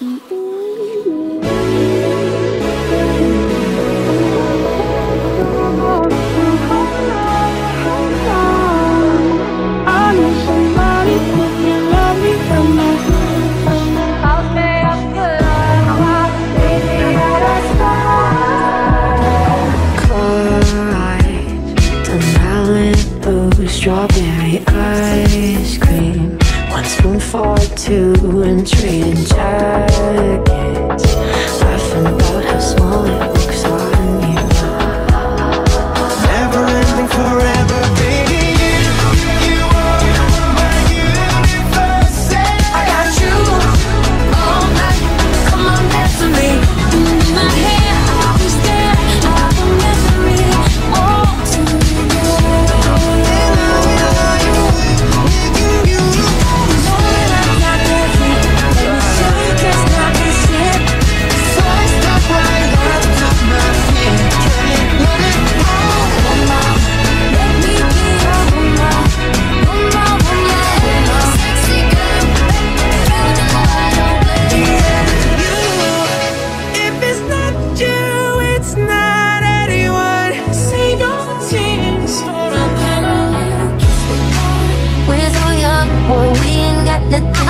嗯。for two and three jackets. 듯한